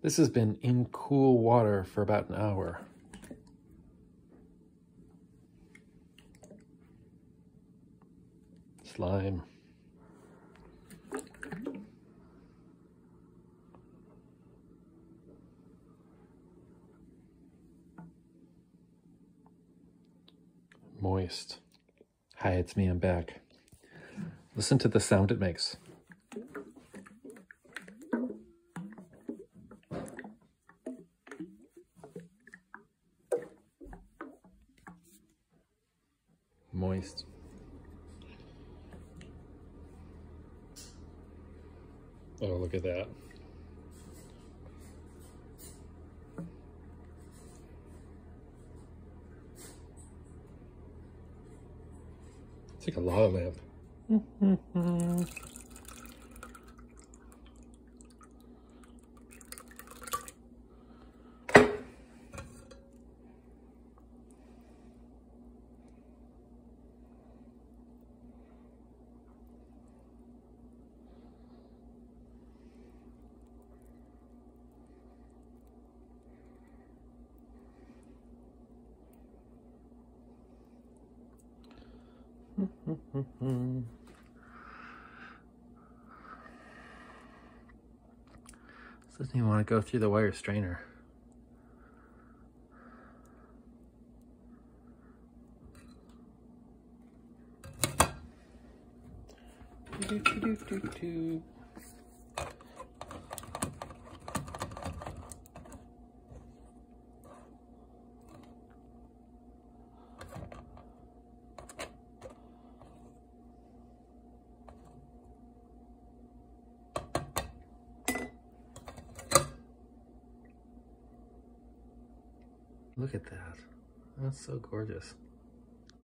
This has been in cool water for about an hour. Slime. Moist. Hi, it's me, I'm back. Listen to the sound it makes. Moist. Oh, look at that. It's like a lava lamp. Doesn't even want to go through the wire strainer. Do, do, do, Look at that. That's so gorgeous.